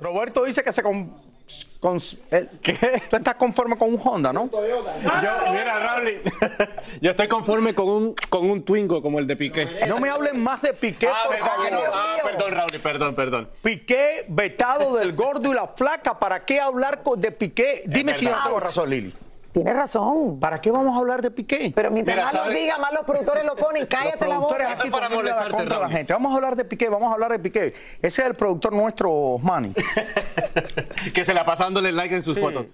Roberto dice que se con, con- eh, ¿qué? tú estás conforme con un Honda, ¿no? Yo, mira, yo estoy conforme con un, con un Twingo como el de Piqué. No me hablen más de Piqué, Ah, por ¿verdad que no? Ah, perdón, Raúl, perdón, perdón. Piqué vetado del gordo y la flaca. ¿Para qué hablar con- de Piqué? Dime si yo no tengo razón, Lili. Tienes razón. ¿Para qué vamos a hablar de Piqué? Pero mientras Mira, más lo ¿sabes? diga, más los productores lo ponen. Los Cállate la productores boca. Eso es aquí para la molestarte, la Raúl. gente. Vamos a hablar de Piqué, vamos a hablar de Piqué. Ese es el productor nuestro, Manny. Que se la pasándole like en sus fotos.